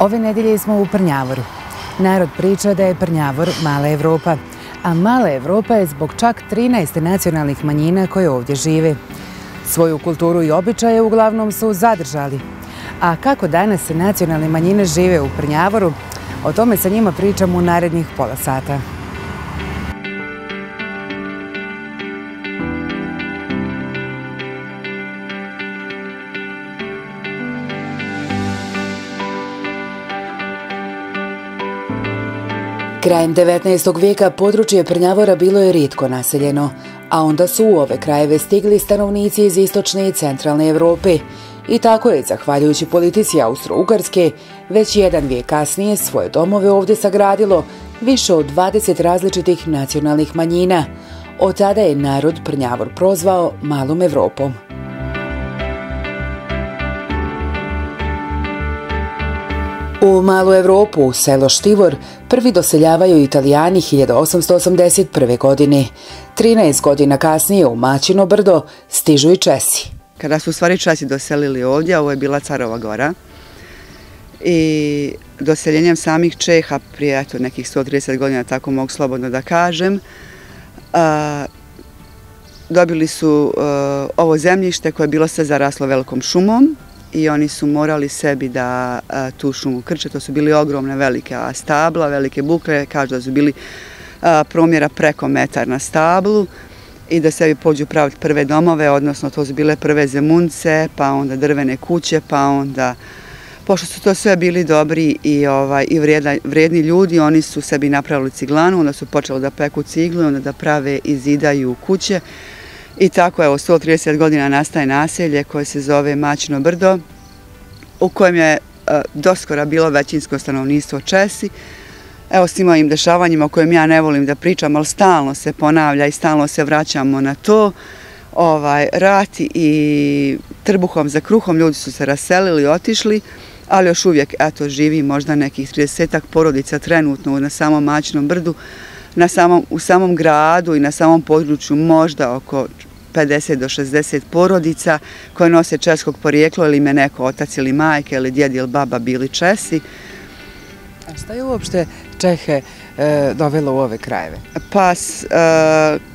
Ove nedelje smo u Prnjavoru. Narod priča da je Prnjavor mala Evropa, a mala Evropa je zbog čak 13 nacionalnih manjina koje ovdje žive. Svoju kulturu i običaje uglavnom su zadržali. A kako danas nacionalne manjine žive u Prnjavoru, o tome sa njima pričam u narednih pola sata. Krajem 19. vijeka područje Prnjavora bilo je rijetko naseljeno, a onda su u ove krajeve stigli stanovnici iz istočne i centralne Evrope. I tako je, zahvaljujući politici Austro-Ugarske, već jedan vijek kasnije svoje domove ovdje sagradilo više od 20 različitih nacionalnih manjina. Od tada je narod Prnjavor prozvao malom Evropom. U Malu Evropu, u selo Štivor, prvi doseljavaju italijani 1881. godine. 13 godina kasnije u Mačino brdo stižu i Česi. Kada su stvari Česi doselili ovdje, ovo je bila Carova gora, i doseljenjem samih Čeha prije eto, nekih 130 godina, tako mogu slobodno da kažem, a, dobili su a, ovo zemljište koje je bilo sve zaraslo velikom šumom, i oni su morali sebi da tu šumu krče. To su bili ogromne velike stabla, velike bukle, kažu da su bili promjera preko metar na stablu i da sebi pođu praviti prve domove, odnosno to su bile prve zemunce, pa onda drvene kuće, pa onda pošto su to sve bili dobri i, ovaj, i vrijedni, vrijedni ljudi, oni su sebi napravili ciglanu, onda su počeli da peku ciglu, onda da prave i zidaju kuće. I tako, evo, 130 godina nastaje naselje koje se zove Mačino brdo, u kojem je e, doskora bilo većinsko stanovništvo Česi. Evo, s tim dešavanjima o kojem ja ne volim da pričam, ali stalno se ponavlja i stalno se vraćamo na to. Ovaj, rati i trbuhom za kruhom ljudi su se raselili, otišli, ali još uvijek, eto, živi možda nekih 30 porodica trenutno na samom Mačinom brdu, na samom, u samom gradu i na samom području možda oko 50 do 60 porodica koje nose českog porijekla ili ime neko otac ili majke ili djed ili baba bili Česi. A šta je uopšte Čehe e, dovelo u ove krajeve? Pa, e,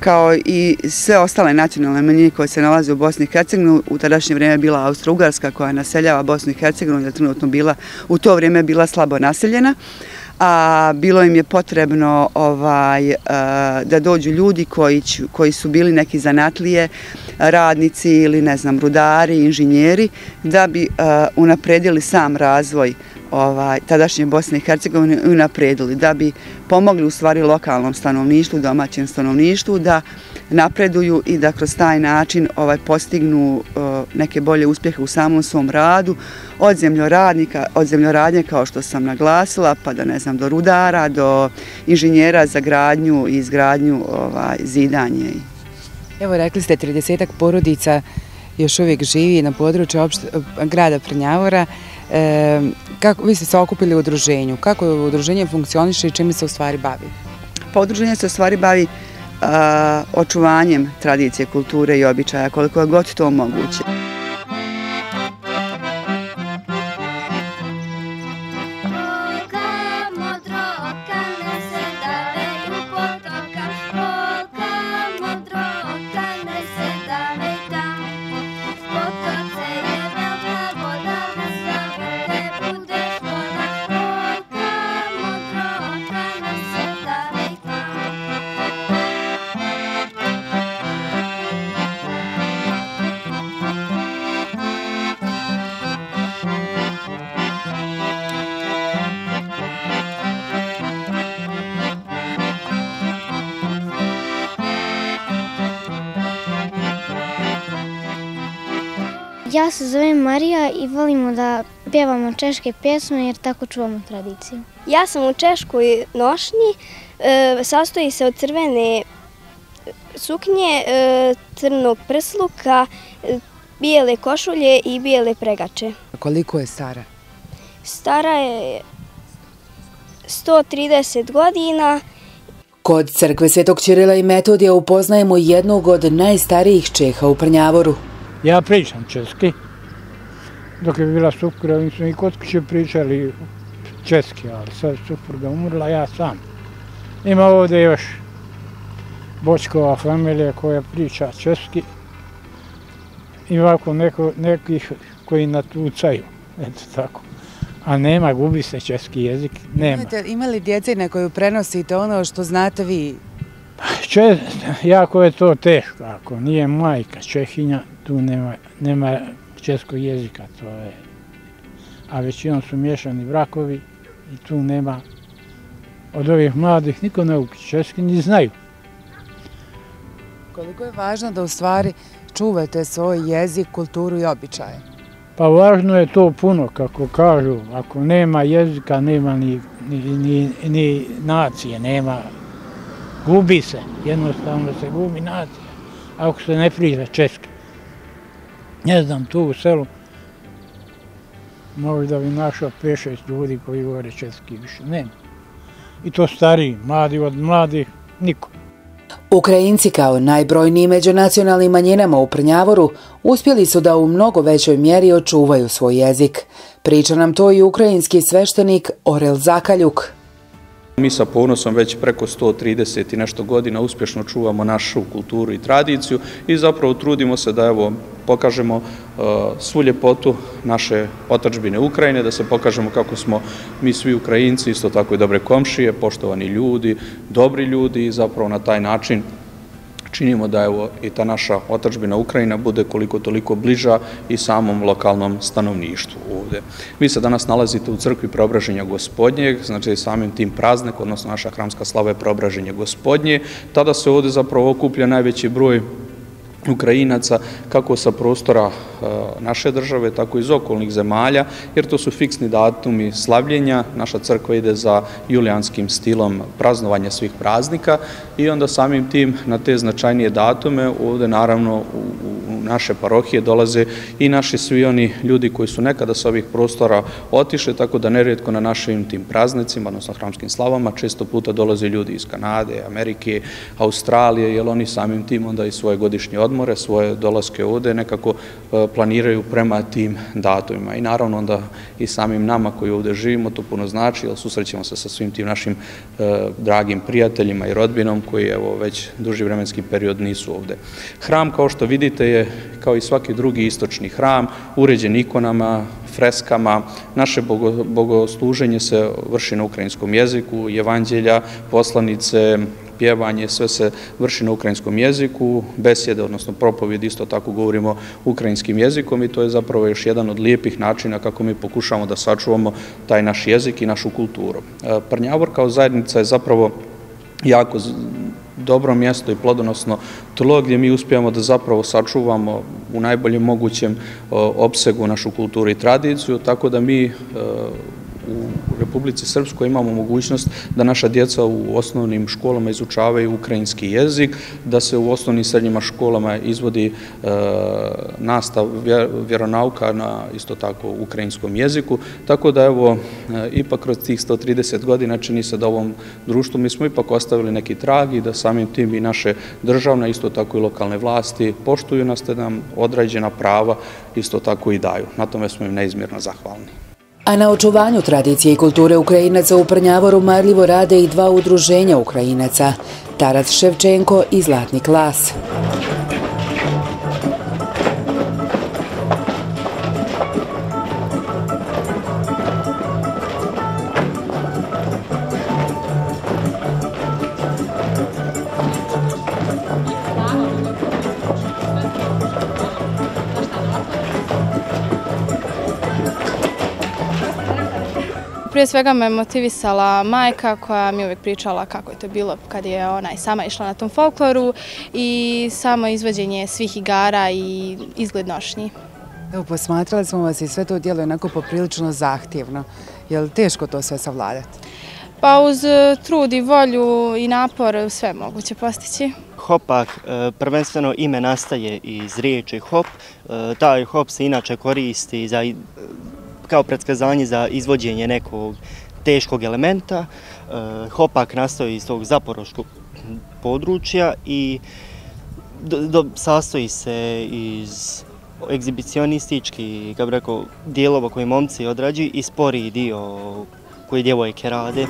kao i sve ostale nacionalne manjine koje se nalaze u Bosni i Hercegovini, u tadašnje vrijeme bila Austro-Ugarska koja naseljava Bosnu i Hercegovini, je trenutno bila, u to vrijeme bila slabo naseljena a bilo im je potrebno ovaj e, da dođu ljudi koji koji su bili neki zanatlije radnici ili ne znam rudari inženjeri da bi e, unapredili sam razvoj ovaj tadašnje Bosne i Hercegovine unapredili da bi pomogli u stvari lokalnom stanovništvu domaćem stanovništvu da napreduju i da kroz taj način ovaj postignu neke bolje uspjehe u samom svom radu od zemljoradnika, od zemljoradnje kao što sam naglasila, pa da ne znam, do rudara, do inženjera za gradnju i izgradnju ovaj, zidanje. Evo, rekli ste, 30 porodica još uvijek živi na području opšte, grada Prnjavora. E, kako, vi ste se okupili u udruženju. Kako je udruženje funkcioniše i čime se u stvari bavi? Pa udruženje se u stvari bavi očuvanjem tradicije, kulture i običaja, koliko je god to moguće. Češke pjesme jer tako čuvamo tradiciju. Ja sam u češkoj nošnji, e, sastoji se od crvene suknje, e, crnog prsluka, e, bijele košulje i bijele pregače. Koliko je stara? Stara je 130 godina. Kod crkve Svetog Čirila i Metodija upoznajemo jednog od najstarijih Čeha u Prnjavoru. Ja pričam česki. Dok je bila sukra, mi smo i kod kuće pričali česki, ali sad supruga umrla, ja sam. Ima ovdje još Bočkova familija koja priča česki i ovako neko, nekih koji natucaju, eto tako. A nema, gubi se česki jezik, nema. Imate, ima li djecine koju prenosite ono što znate vi? Če, jako je to teško, ako nije majka Čehinja, tu nema, nema českog jezika, to je. A većinom su miješani brakovi i tu nema od ovih mladih, niko ne uči česki, ni znaju. Koliko je važno da u stvari čuvate svoj jezik, kulturu i običaje? Pa važno je to puno, kako kažu, ako nema jezika, nema ni, ni, ni, ni nacije, nema, gubi se, jednostavno se gubi nacija, ako se ne priča česki. Ne znam, tu u selu, možda bi našao 5-6 ljudi koji govore česki, više nema. I to stariji, mladi od mladih, niko. Ukrajinci kao najbrojniji među nacionalnim manjinama u Prnjavoru uspjeli su da u mnogo većoj mjeri očuvaju svoj jezik. Priča nam to i ukrajinski sveštenik Orel Zakaljuk. Mi sa ponosom već preko 130 i nešto godina uspješno čuvamo našu kulturu i tradiciju i zapravo trudimo se da evo pokažemo uh, svu ljepotu naše otačbine Ukrajine, da se pokažemo kako smo mi svi Ukrajinci, isto tako i dobre komšije, poštovani ljudi, dobri ljudi i zapravo na taj način činimo da evo i ta naša otačbina Ukrajina bude koliko toliko bliža i samom lokalnom stanovništvu ovde. Vi se danas nalazite u crkvi preobraženja gospodnjeg, znači samim tim praznik, odnosno naša hramska slava je preobraženje gospodnje. Tada se ovde zapravo okuplja najveći broj Ukrajinaca kako sa prostora e, naše države, tako i iz okolnih zemalja, jer to su fiksni datumi slavljenja. Naša crkva ide za julijanskim stilom praznovanja svih praznika i onda samim tim na te značajnije datume ovde naravno u naše parohije dolaze i naši svi oni ljudi koji su nekada sa ovih prostora otišli, tako da nerijetko na našim tim praznicima, odnosno hramskim slavama, često puta dolaze ljudi iz Kanade, Amerike, Australije, jer oni samim tim onda i svoje godišnje odnose odmore, svoje dolaske ovde nekako e, planiraju prema tim datumima. I naravno onda i samim nama koji ovde živimo to puno znači, jer susrećemo se sa svim tim našim e, dragim prijateljima i rodbinom koji evo već duži vremenski period nisu ovde. Hram kao što vidite je kao i svaki drugi istočni hram, uređen ikonama, freskama. Naše bogosluženje se vrši na ukrajinskom jeziku, evanđelja, poslanice, pjevanje, sve se vrši na ukrajinskom jeziku, besjede, odnosno propovjed, isto tako govorimo ukrajinskim jezikom i to je zapravo još jedan od lijepih načina kako mi pokušamo da sačuvamo taj naš jezik i našu kulturu. E, Prnjavor kao zajednica je zapravo jako dobro mjesto i plodonosno tlo gdje mi uspijamo da zapravo sačuvamo u najboljem mogućem opsegu našu kulturu i tradiciju, tako da mi e, u Republici Srpskoj imamo mogućnost da naša djeca u osnovnim školama izučavaju ukrajinski jezik, da se u osnovnim srednjima školama izvodi e, nastav vjeronauka na isto tako ukrajinskom jeziku, tako da evo, e, ipak kroz tih 130 godina čini se da ovom društvu mi smo ipak ostavili neki trag i da samim tim i naše državne, isto tako i lokalne vlasti poštuju nas te nam odrađena prava isto tako i daju. Na tome smo im neizmjerno zahvalni. A na očuvanju tradicije i kulture Ukrajinaca u Prnjavoru marljivo rade i dva udruženja Ukrajinaca, Taras Ševčenko i Zlatni klas. Prije svega me motivisala majka koja mi uvijek pričala kako je to bilo kad je ona i sama išla na tom folkloru i samo izvođenje svih igara i izgled nošnji. Evo, posmatrali smo vas i sve to djelo onako poprilično zahtjevno. Je li teško to sve savladati? Pa uz e, trud i volju i napor sve moguće postići. Hopak e, prvenstveno ime nastaje iz riječi hop. E, taj hop se inače koristi za kao predskazanje za izvođenje nekog teškog elementa. E, hopak nastoji iz tog zaporoškog područja i do sastoji se iz egzibicionistički, kako rekao, dijelova koji momci odrađuju i spori dio koje djevojke rade.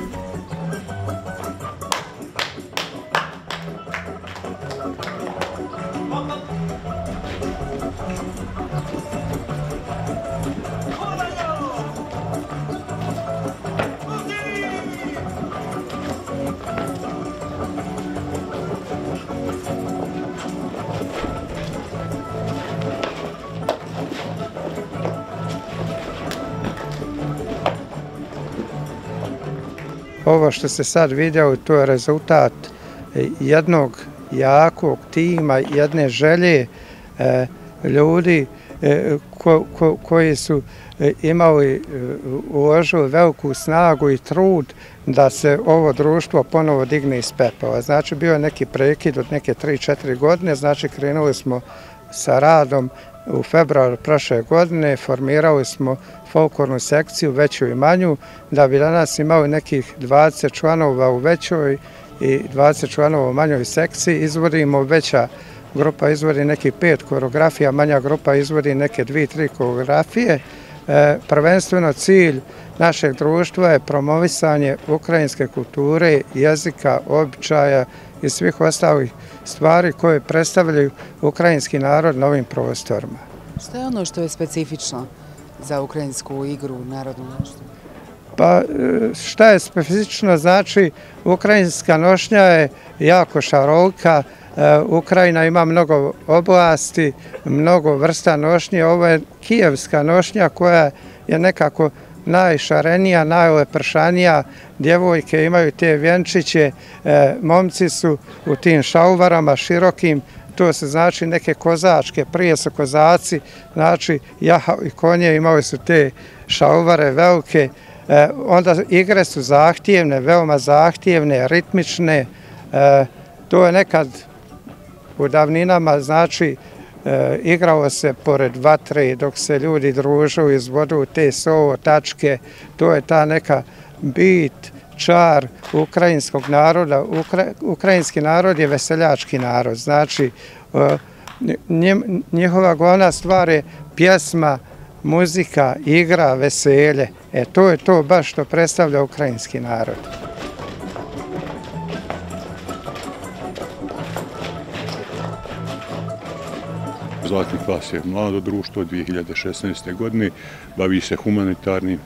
Ovo što se sad vidio, to je rezultat e, jednog jakog tima, jedne želje e, ljudi e, ko, ko, koji su e, imali e, uložili veliku snagu i trud da se ovo društvo ponovo digne iz pepela. Znači, bio je neki prekid od neke 3-4 godine, znači krenuli smo sa radom u februaru prošle godine, formirali smo folklornu sekciju, veću i manju, da bi danas imali nekih 20 članova u većoj i 20 članova u manjoj sekciji. Izvodimo veća grupa izvodi neki pet koreografija, manja grupa izvodi neke dvi, tri koreografije. E, prvenstveno cilj našeg društva je promovisanje ukrajinske kulture, jezika, običaja i svih ostalih stvari koje predstavljaju ukrajinski narod na ovim prostorima. Što je ono što je specifično za ukrajinsku igru narodnu nošnju? Pa e, šta je specifično? Znači, ukrajinska nošnja je jako šarolka, e, Ukrajina ima mnogo oblasti, mnogo vrsta nošnje. Ovo je kijevska nošnja koja je nekako najšarenija, najlepršanija. Djevojke imaju te vjenčiće, e, momci su u tim šauvarama širokim, to se znači neke kozačke, prije su kozaci, znači jaha i konje imali su te šauvare velike, e, onda igre su zahtjevne, veoma zahtjevne, ritmične, e, to je nekad u davninama, znači e, igrao se pored vatre dok se ljudi družu iz vodu, te sovo, tačke, to je ta neka bit, čar ukrajinskog naroda. Ukrajinski narod je veseljački narod. Znači, e, njihova glavna stvar je pjesma, muzika, igra, veselje. E, to je to baš što predstavlja ukrajinski narod. Zlatni klas je mlado društvo 2016. godine, bavi se humanitarnim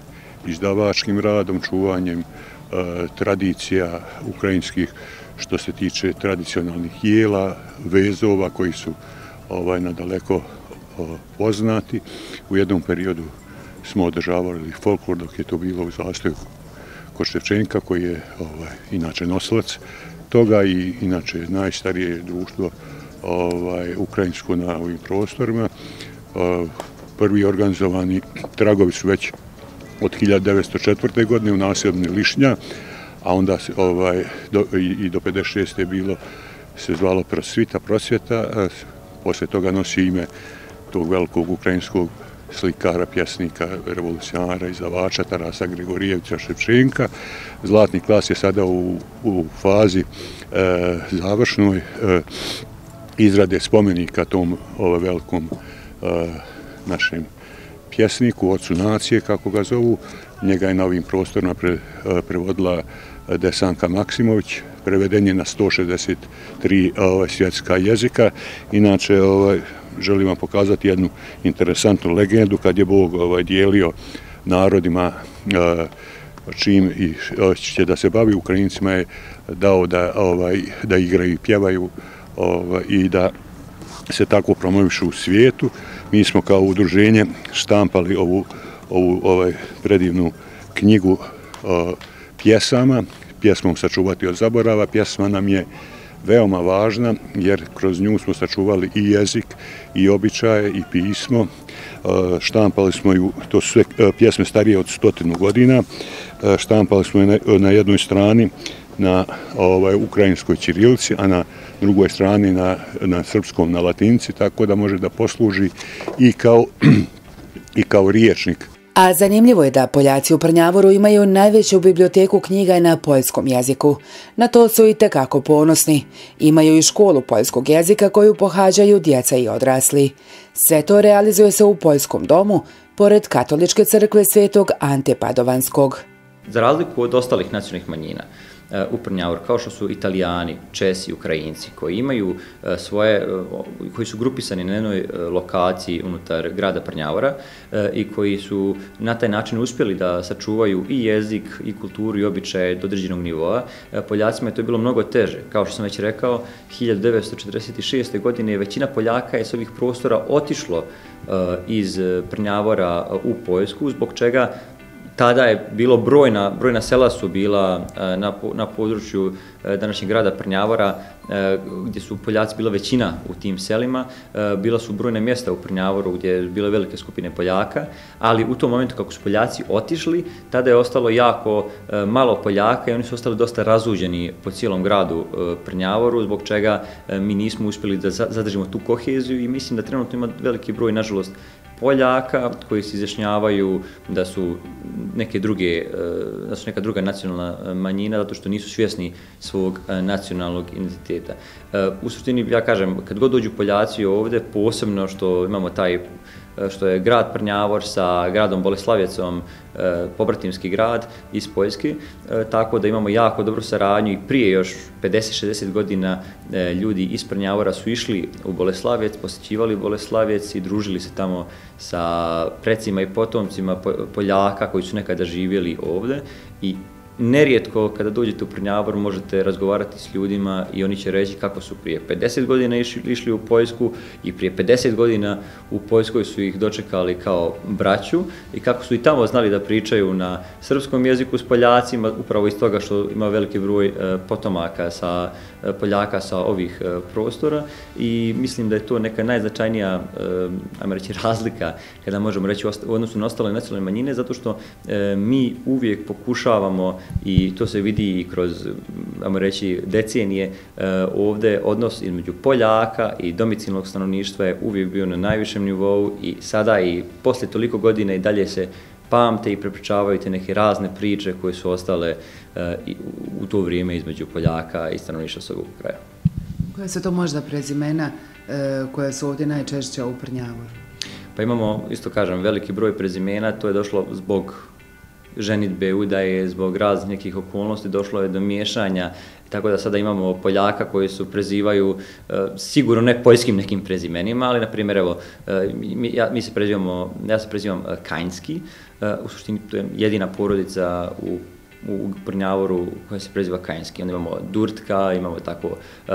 izdavačkim radom, čuvanjem E, tradicija ukrajinskih što se tiče tradicionalnih jela, vezova koji su ovaj nadaleko e, poznati. U jednom periodu smo održavali folklor dok je to bilo u zastoju kod Ševčenka koji je ovaj, inače nosilac toga i inače najstarije društvo ovaj, ukrajinsko na ovim prostorima. Prvi organizovani tragovi su već od 1904. godine u nasljedni Lišnja, a onda ovaj, do, i, i do 56. je bilo se zvalo Prosvita, Prosvjeta, posle toga nosi ime tog velikog ukrajinskog slikara, pjesnika, revolucionara, izdavača Tarasa Grigorijevića Ševčenka. Zlatni klas je sada u, u fazi e, završnoj e, izrade spomenika tom ovo velikom e, našem pjesniku, ocu nacije, kako ga zovu. Njega je na ovim prostorima pre, e, prevodila Desanka Maksimović, preveden je na 163 e, ovaj, svjetska jezika. Inače, ovaj, želim vam pokazati jednu interesantnu legendu kad je Bog ovaj, dijelio narodima e, čim i e, će da se bavi Ukrajincima je dao da, ovaj, da igraju i pjevaju ovaj, i da se tako promovišu u svijetu. Mi smo kao udruženje štampali ovu, ovu ovaj predivnu knjigu o, pjesama, pjesmom sačuvati od zaborava. Pjesma nam je veoma važna jer kroz nju smo sačuvali i jezik i običaje i pismo. Štampali smo ju, to su sve e, pjesme starije od stotinu godina, e, štampali smo je na jednoj strani na ovaj, ukrajinskoj čirilici, a na drugoj strani na, na srpskom, na latinci, tako da može da posluži i kao, i kao riječnik. A zanimljivo je da Poljaci u Prnjavoru imaju najveću biblioteku knjiga na poljskom jeziku. Na to su i tekako ponosni. Imaju i školu poljskog jezika koju pohađaju djeca i odrasli. Sve to realizuje se u Poljskom domu, pored Katoličke crkve svetog Ante Padovanskog. za razliku od ostalih nacionalnih manjina, uprnjaur, u Prnjavor, kao što su Italijani, Česi, Ukrajinci, koji imaju e, svoje, e, koji su grupisani na jednoj e, lokaciji unutar grada Prnjavora i koji su na taj način uspjeli da sačuvaju i jezik, i kulturu, i običaje do određenog nivoa. Poljacima je to bilo mnogo teže. Kao što sam već rekao, 1946. godine većina Poljaka je s ovih prostora otišlo iz Prnjavora u Poljsku, zbog čega tada je bilo brojna, brojna sela su bila eh, na, na području E, današnjeg grada Prnjavora, e, gdje su Poljaci bila većina u tim selima, e, bila su brojne mjesta u Prnjavoru gdje je bile velike skupine Poljaka, ali u tom momentu kako su Poljaci otišli, tada je ostalo jako malo Poljaka i oni su ostali dosta razuđeni po cijelom gradu Prnjavoru, zbog čega mi nismo uspjeli da zadržimo tu koheziju i mislim da trenutno ima veliki broj, nažalost, Poljaka koji se izjašnjavaju da su neke druge, da su neka druga nacionalna manjina zato što nisu svjesni svog svog e, nacionalnog identiteta. E, u suštini, ja kažem, kad god dođu Poljaci ovde, posebno što imamo taj e, što je grad Prnjavor sa gradom Boleslavjecom, e, pobratimski grad iz Poljske, e, tako da imamo jako dobru saradnju i prije još 50-60 godina ljudi iz Prnjavora su išli u Boleslavjec, posjećivali Boleslavjec i družili se tamo sa precima i potomcima Poljaka koji su nekada živjeli ovde i nerijetko kada dođete u Prnjavor možete razgovarati s ljudima i oni će reći kako su prije 50 godina išli, išli u Poljsku i prije 50 godina u Poljskoj su ih dočekali kao braću i kako su i tamo znali da pričaju na srpskom jeziku s Poljacima upravo iz toga što ima veliki broj e, potomaka sa e, Poljaka sa ovih e, prostora. I mislim da je to neka najznačajnija ajmo reći razlika kada možemo reći u odnosu na ostale nacionalne manjine zato što mi uvijek pokušavamo i to se vidi i kroz, ajmo reći, decenije e, ovde odnos između Poljaka i domicilnog stanovništva je uvijek bio na najvišem nivou i sada i posle toliko godina i dalje se pamte i prepričavaju te neke razne priče koje su ostale e, u to vrijeme između Poljaka i stanovništva svog kraja. Koje su to možda prezimena e, koje su ovdje najčešće u Prnjavoru? Pa imamo, isto kažem, veliki broj prezimena, to je došlo zbog ženitbe, udaje, zbog raznih nekih okolnosti došlo je do miješanja, tako da sada imamo Poljaka koji su prezivaju e, sigurno ne poljskim nekim prezimenima, ali na primjer, evo, e, mi, ja, mi se prezivamo, ja se prezivam e, Kajnski, e, u suštini to je jedina porodica u u Prnjavoru koja se preziva Kajinski. Onda imamo Durtka, imamo tako uh,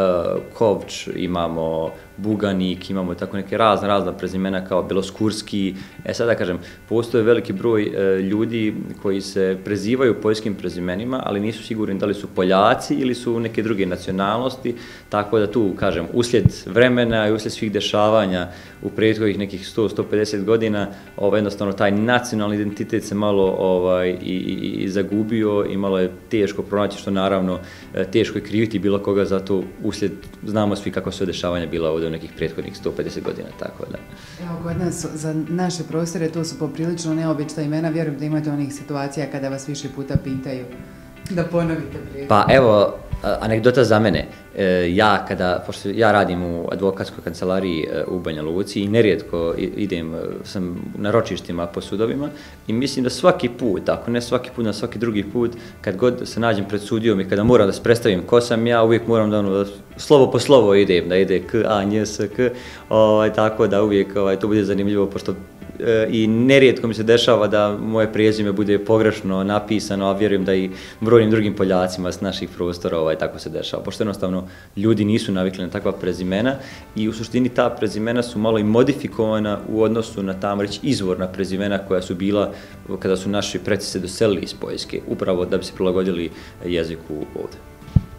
Kovč, imamo Buganik, imamo tako neke razne, razne prezimena kao Beloskurski. E sada kažem, postoje veliki broj e, ljudi koji se prezivaju poljskim prezimenima, ali nisu sigurni da li su Poljaci ili su neke druge nacionalnosti, tako da tu, kažem, uslijed vremena i uslijed svih dešavanja u prethodnih nekih 100-150 godina, ovaj, jednostavno taj nacionalni identitet se malo ovaj, i, i, i zagubio i malo je teško pronaći, što naravno e, teško je kriviti bilo koga, zato uslijed, znamo svi kako su dešavanja bila ovdje u nekih prethodnih 150 godina, tako da. Evo, kod nas, za naše prostore, to su poprilično neobična imena, vjerujem da imate onih situacija kada vas više puta pitaju da ponovite prije. Pa evo, anegdota za mene. E, ja kada, pošto ja radim u advokatskoj kancelariji e, u Banja Luci i nerijetko idem e, sam na ročištima po sudovima i mislim da svaki put, ako ne svaki put, na svaki drugi put, kad god se nađem pred sudijom i kada moram da se predstavim ko sam ja, uvijek moram da ono, slovo po slovo idem, da ide k, a, nj, s, k, ovaj, tako da uvijek ovaj, to bude zanimljivo, pošto i nerijetko mi se dešava da moje prijezime bude pogrešno napisano, a vjerujem da i brojnim drugim Poljacima s naših prostora ovaj, tako se dešava. Pošto jednostavno ljudi nisu navikli na takva prezimena i u suštini ta prezimena su malo i modifikovana u odnosu na tamo reći izvorna prezimena koja su bila kada su naši preci se doselili iz Poljske, upravo da bi se prilagodili jeziku ovde.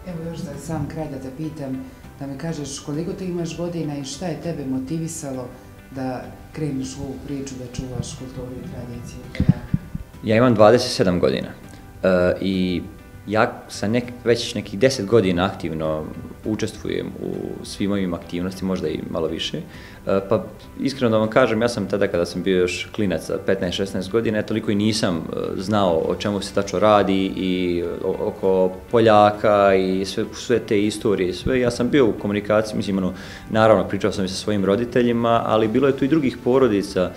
Evo još za sam kraj da te pitam, da mi kažeš koliko ti imaš godina i šta je tebe motivisalo da kreneš u ovu priču da čuvaš kulturu i tradiciju? Ja imam 27 godina uh, i ja sa nek, već nekih 10 godina aktivno učestvujem u svim ovim aktivnostima, možda i malo više. E, pa iskreno da vam kažem, ja sam tada kada sam bio još klinac 15-16 godina, toliko i nisam e, znao o čemu se tačno radi i e, oko Poljaka i sve, sve te istorije. Sve. Ja sam bio u komunikaciji, mislim, ono, naravno pričao sam i sa svojim roditeljima, ali bilo je tu i drugih porodica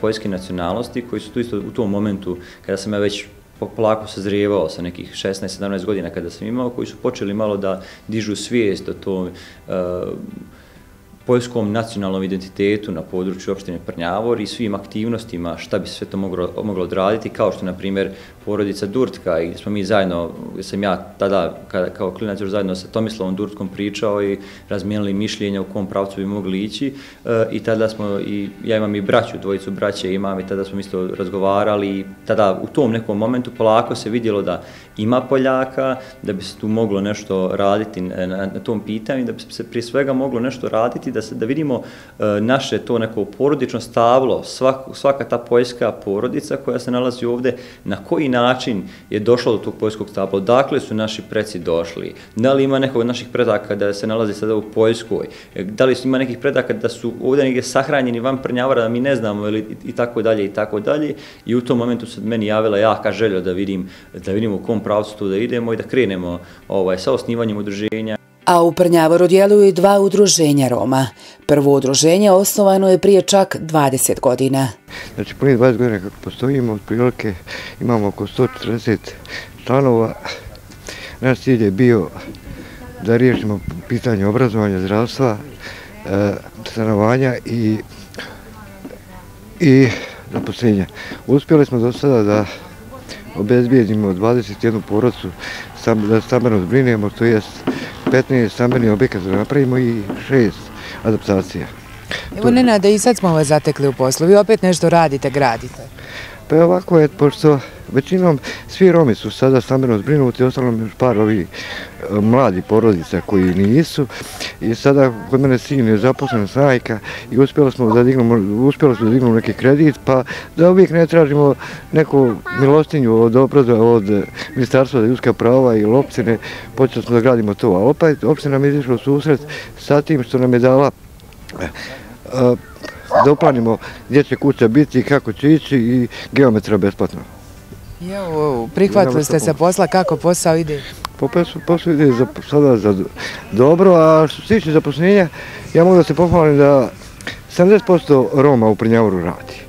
poljske nacionalnosti koji su tu isto u tom momentu, kada sam ja već polako sazrijevao sa nekih 16-17 godina kada sam imao, koji su počeli malo da dižu svijest o tom e, poljskom nacionalnom identitetu na području opštine Prnjavor i svim aktivnostima šta bi sve to moglo, moglo odraditi, kao što, na primjer, porodica Durtka i gdje smo mi zajedno, gdje sam ja tada kada, kao klinac još zajedno sa Tomislavom Durtkom pričao i razmijenili mišljenja u kom pravcu bi mogli ići e, i tada smo, i ja imam i braću, dvojicu braće imam i tada smo isto razgovarali i tada u tom nekom momentu polako se vidjelo da ima Poljaka, da bi se tu moglo nešto raditi na, na, na tom pitanju, da bi se prije svega moglo nešto raditi, da, se, da vidimo e, naše to neko porodično stavlo, svak, svaka ta poljska porodica koja se nalazi ovde, na koji način je došlo do tog poljskog stabla, odakle su naši preci došli, da li ima nekog od naših predaka da se nalazi sada u Poljskoj, e, da li ima nekih predaka da su ovde negdje sahranjeni van Prnjavara, da mi ne znamo ili, i, i tako dalje i tako dalje i u tom momentu se meni javila jaka želja da vidim, da vidim u kom pravcu tu da idemo i da krenemo ovaj, sa osnivanjem udruženja. A u Prnjavoru djeluju dva udruženja Roma. Prvo udruženje osnovano je prije čak 20 godina. Znači, prije 20 godina kako postojimo, od prilike imamo oko 140 članova. Naš cilj je bio da riješimo pitanje obrazovanja, zdravstva, e, stanovanja i, i zaposlenja. Uspjeli smo do sada da obezbijedimo 21 porodcu da stambeno zbrinemo, to jest 15 stambenih objekata da napravimo i 6 adaptacija. Evo Nenada, i sad smo vas zatekli u poslu, vi opet nešto radite, gradite. Pa ovako je, pošto većinom svi Romi su sada stambeno zbrinuti, ostalo mi par ovi e, mladi porodica koji nisu. I sada kod mene sin je zaposlen snajka i uspjeli smo da dignemo, uspjeli smo da dignemo neki kredit, pa da uvijek ne tražimo neku milostinju od obraza, od Ministarstva za ljudska prava i općine, počeli smo da gradimo to. A opet općina nam je izišla u susret sa tim što nam je dala e, da uplanimo gdje će kuća biti i kako će ići i geometra besplatno. Jo, prihvatili ste se posla, kako posao ide? Posao ide za, sada za dobro, a što se tiče zaposlenja, ja mogu da se pohvalim da 70% Roma u Prnjavoru radi.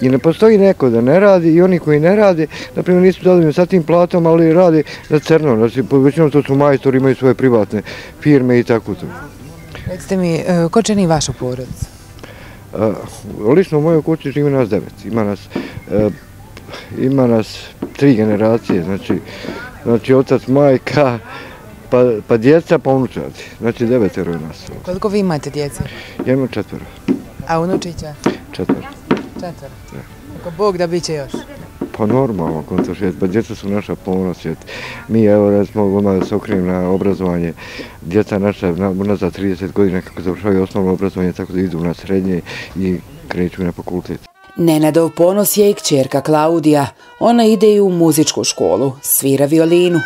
I ne postoji neko da ne radi i oni koji ne radi, na primjer nisu zadovoljni sa tim platom, ali radi na crno. Znači, većinom to su majstori, imaju svoje privatne firme i tako to. Recite mi, e, ko čini vašu porodicu? Lično u mojoj kući živi nas devet. Ima nas, e, ima nas tri generacije, znači, znači otac, majka, pa, pa djeca, pa unučaci. Znači devetero je nas. Koliko vi imate djece? Ja imam četvero. A unučića? Četvero. Četvero? Ako Bog da bit će još? Pa normalno, konto šest, pa djeca su naša ponos. Mi, evo, recimo, odmah da se okrenim na obrazovanje, djeca naša, na, za 30 godina kako završavaju osnovno obrazovanje, tako da idu na srednje i kreću na fakultet. Nenadov ponos je i kćerka Klaudija. Ona ide i u muzičku školu, svira violinu.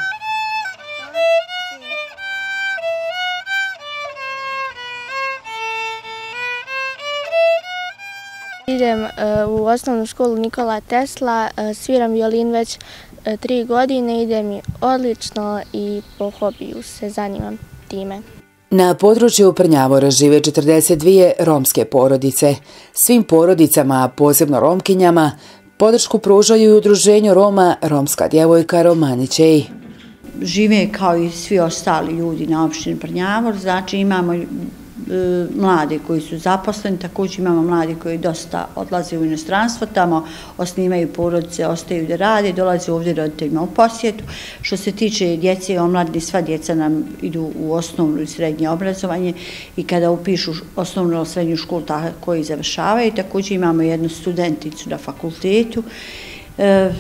Idem e, u osnovnu školu Nikola Tesla, e, sviram violin već e, tri godine, ide mi odlično i po hobiju se zanimam time. Na području Prnjavora žive 42 romske porodice. Svim porodicama, posebno romkinjama, podršku pružaju i udruženju Roma Romska djevojka Romanićej. Žive kao i svi ostali ljudi na opštini Prnjavor, znači imamo E, mlade koji su zaposleni, također imamo mlade koji dosta odlaze u inostranstvo, tamo osnimaju porodice, ostaju da rade, dolaze ovdje roditeljima u posjetu. Što se tiče djece i omladni, sva djeca nam idu u osnovno i srednje obrazovanje i kada upišu osnovno srednju školu koji i završavaju, također imamo jednu studenticu na fakultetu E,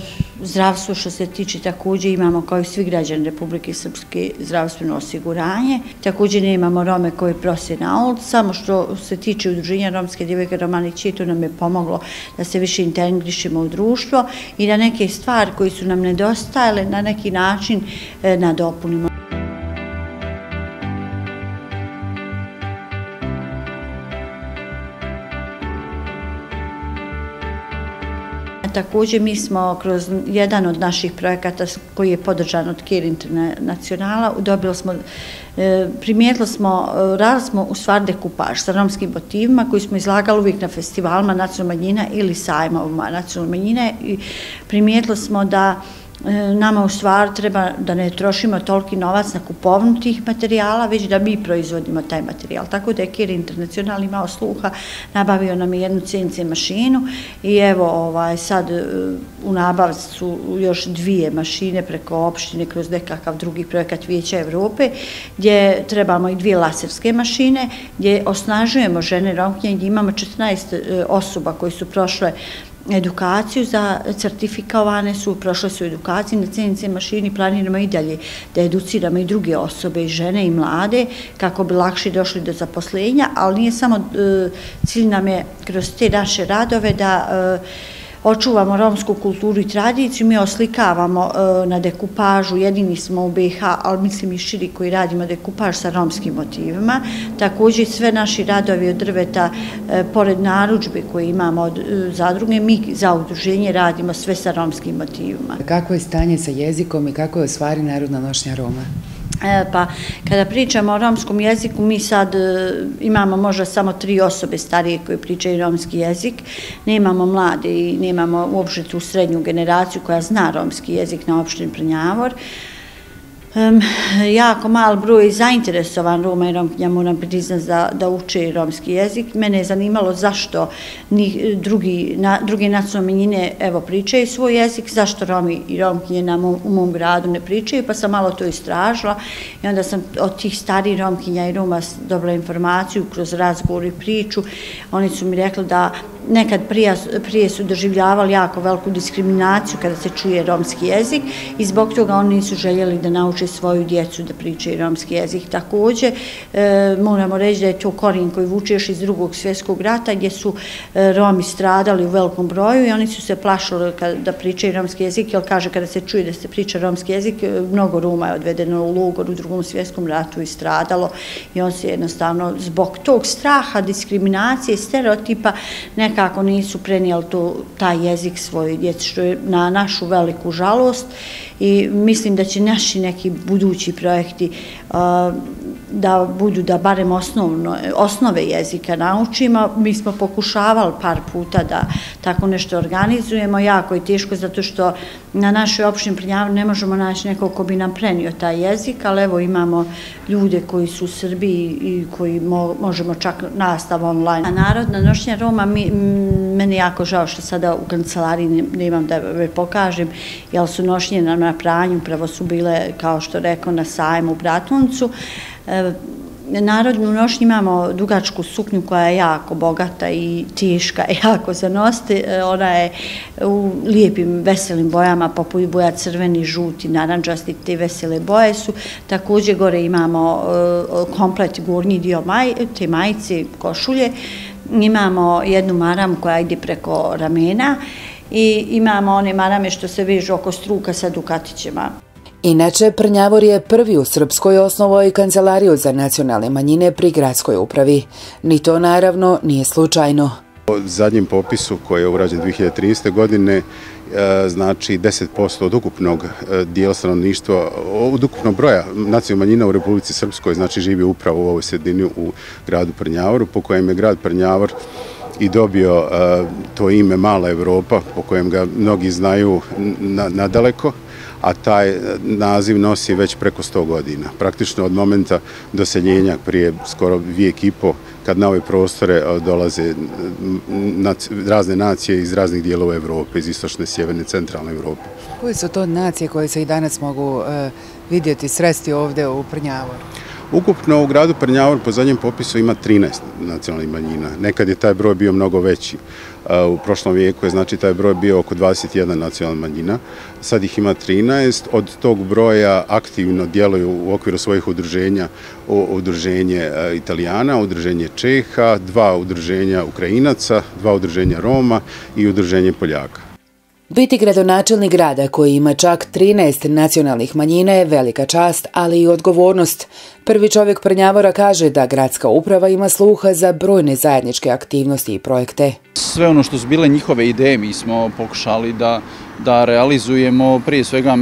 zdravstvo što se tiče također imamo kao i svi građani Republike Srpske zdravstveno osiguranje. Također nemamo Rome koje prose na ulicu, samo što se tiče udruženja Romske djevojke Romanići, to nam je pomoglo da se više integrišemo u društvo i da neke stvari koji su nam nedostajale na neki način e, nadopunimo. Također mi smo kroz jedan od naših projekata koji je podržan od Kir Internacionala, dobili smo, e, primijetili smo, e, radili smo u stvar dekupaž sa romskim motivima koji smo izlagali uvijek na festivalima nacionalna manjina ili sajmovima nacionalna manjina i primijetili smo da E, nama u stvari treba da ne trošimo toliki novac na kupovnu tih materijala, već da mi proizvodimo taj materijal. Tako da je Kir Internacional imao sluha, nabavio nam jednu CNC mašinu i evo ovaj, sad e, u nabavci su još dvije mašine preko opštine kroz nekakav drugi projekat Vijeća Evrope, gdje trebamo i dvije laserske mašine, gdje osnažujemo žene romkinje, gdje imamo 14 e, osoba koji su prošle edukaciju za certifikovane su, prošle su edukacije na CNC mašini, planiramo i dalje da educiramo i druge osobe, i žene i mlade, kako bi lakše došli do zaposlenja, ali nije samo e, cilj nam je kroz te naše radove da e, očuvamo romsku kulturu i tradiciju, mi oslikavamo e, na dekupažu, jedini smo u BiH, ali mislim i širi koji radimo dekupaž sa romskim motivima. Također sve naši radovi od drveta, e, pored naručbe koje imamo od e, zadruge, mi za udruženje radimo sve sa romskim motivima. Kako je stanje sa jezikom i kako je stvari narodna nošnja Roma? E, pa kada pričamo o romskom jeziku, mi sad e, imamo možda samo tri osobe starije koje pričaju romski jezik. Nemamo mlade i nemamo uopšte tu srednju generaciju koja zna romski jezik na opštini Prnjavor um, jako mal broj zainteresovan Roma i Romkinja, moram priznat da, da uče romski jezik. Mene je zanimalo zašto ni, drugi, na, druge nacionalne manjine evo, pričaju svoj jezik, zašto Romi i Romkinje na mom, u mom gradu ne pričaju, pa sam malo to istražila i onda sam od tih starih Romkinja i Roma dobila informaciju kroz razgovor i priču. Oni su mi rekli da nekad prije, prije su doživljavali jako veliku diskriminaciju kada se čuje romski jezik i zbog toga oni nisu željeli da nauče svoju djecu da pričaju romski jezik. Također, e, moramo reći da je to korin koji vuče još iz drugog svjetskog rata gdje su e, Romi stradali u velikom broju i oni su se plašili kada, da pričaju romski jezik, jer kaže kada se čuje da se priča romski jezik, e, mnogo Roma je odvedeno u logor u drugom svjetskom ratu i stradalo i on se jednostavno zbog tog straha, diskriminacije, stereotipa, nekako nekako nisu prenijeli to, taj jezik svoje djeci, što je na našu veliku žalost i mislim da će naši neki budući projekti da budu da barem osnovno, osnove jezika naučimo. Mi smo pokušavali par puta da tako nešto organizujemo, jako je teško zato što na našoj opštini Prnjavu ne možemo naći nekog ko bi nam prenio taj jezik, ali evo imamo ljude koji su u Srbiji i koji mo, možemo čak nastav online. A narodna nošnja Roma, mi, meni jako žao što sada u kancelariji ne, ne imam da me pokažem, jer su nošnje na, na pranju, pravo su bile, kao što rekao, na sajmu u Bratuncu. E, narodnu nošnju imamo dugačku suknju koja je jako bogata i tiška, jako za nosti. E, ona je u lijepim, veselim bojama, poput boja crveni, žuti, naranđasti, te vesele boje su. Također gore imamo e, komplet gornji dio maj, te majice, košulje. Imamo jednu maramu koja ide preko ramena i imamo one marame što se vežu oko struka sa dukatićima. Inače, Prnjavor je prvi u Srpskoj osnovoj kancelariju za nacionalne manjine pri gradskoj upravi. Ni to naravno nije slučajno. Po zadnjem popisu koji je urađen 2013. godine, Eh, znači 10% od ukupnog eh, dijela stanovništva, od ukupnog broja nacionalne manjina u Republici Srpskoj, znači živi upravo u ovoj sredini u gradu Prnjavoru, po kojem je grad Prnjavor i dobio eh, to ime Mala Evropa, po kojem ga mnogi znaju nadaleko a taj naziv nosi već preko 100 godina. Praktično od momenta doseljenja prije skoro vijek i po, kad na ove prostore dolaze razne nacije iz raznih dijelova Evrope, iz istočne, sjeverne, centralne Evrope. Koje su to nacije koje se i danas mogu e, vidjeti, sresti ovdje u Prnjavoru? Ukupno u gradu Prnjavor po zadnjem popisu ima 13 nacionalnih manjina. Nekad je taj broj bio mnogo veći. U prošlom vijeku je znači taj broj bio oko 21 nacionalna manjina. Sad ih ima 13. Od tog broja aktivno djeluju u okviru svojih udruženja udruženje e, Italijana, udruženje Čeha, dva udruženja Ukrajinaca, dva udruženja Roma i udruženje Poljaka. Biti gradonačelnik grada koji ima čak 13 nacionalnih manjina je velika čast, ali i odgovornost. Prvi čovjek Prnjavora kaže da gradska uprava ima sluha za brojne zajedničke aktivnosti i projekte. Sve ono što su bile njihove ideje mi smo pokušali da, da realizujemo prije svega,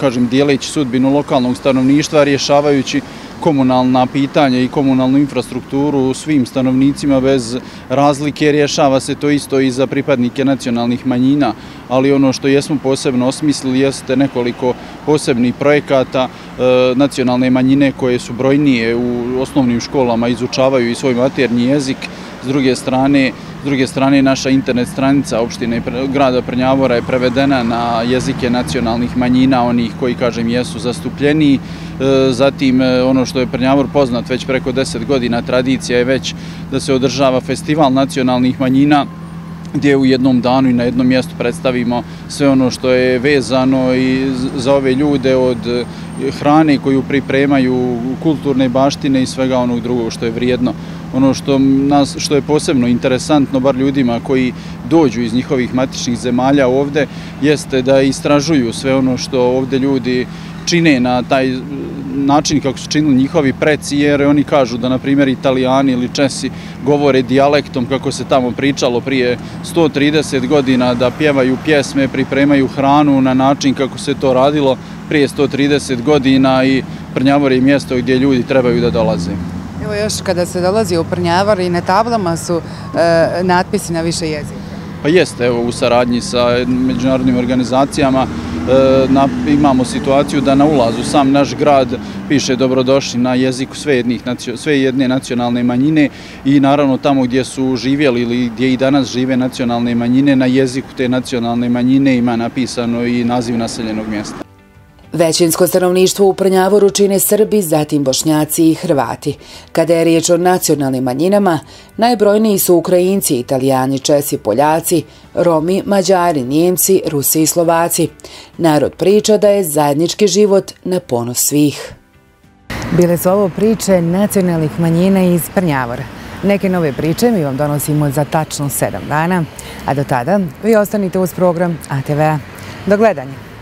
kažem, dijeleći sudbinu lokalnog stanovništva, rješavajući komunalna pitanja i komunalnu infrastrukturu svim stanovnicima bez razlike. Rješava se to isto i za pripadnike nacionalnih manjina, ali ono što jesmo posebno osmislili jeste nekoliko posebnih projekata e, nacionalne manjine koje su brojnije u osnovnim školama, izučavaju i svoj maternji jezik. S druge strane, S druge strane, naša internet stranica opštine grada Prnjavora je prevedena na jezike nacionalnih manjina, onih koji, kažem, jesu zastupljeni. E, zatim, e, ono što je Prnjavor poznat već preko deset godina, tradicija je već da se održava festival nacionalnih manjina, gdje u jednom danu i na jednom mjestu predstavimo sve ono što je vezano i za ove ljude od eh, hrane koju pripremaju, kulturne baštine i svega onog drugog što je vrijedno. Ono što, nas, što je posebno interesantno, bar ljudima koji dođu iz njihovih matičnih zemalja ovde, jeste da istražuju sve ono što ovde ljudi čine na taj način kako su činili njihovi preci, jer oni kažu da, na primjer, italijani ili česi govore dijalektom kako se tamo pričalo prije 130 godina, da pjevaju pjesme, pripremaju hranu na način kako se to radilo prije 130 godina i Prnjavor je mjesto gdje ljudi trebaju da dolaze. Evo još kada se dolazi u Prnjavar i na tablama su e, natpisi na više jezika. Pa jeste, evo u saradnji sa međunarodnim organizacijama E, na, imamo situaciju da na ulazu sam naš grad piše dobrodošli na jeziku sve, jednih, sve jedne nacionalne manjine i naravno tamo gdje su živjeli ili gdje i danas žive nacionalne manjine, na jeziku te nacionalne manjine ima napisano i naziv naseljenog mjesta. Većinsko stanovništvo u Prnjavoru čine Srbi, zatim Bošnjaci i Hrvati. Kada je riječ o nacionalnim manjinama, najbrojniji su Ukrajinci, Italijani, Česi, Poljaci, Romi, Mađari, Njemci, Rusi i Slovaci. Narod priča da je zajednički život na ponos svih. Bile su ovo priče nacionalnih manjina iz Prnjavora. Neke nove priče mi vam donosimo za tačno sedam dana, a do tada vi ostanite uz program ATV-a. Do gledanja!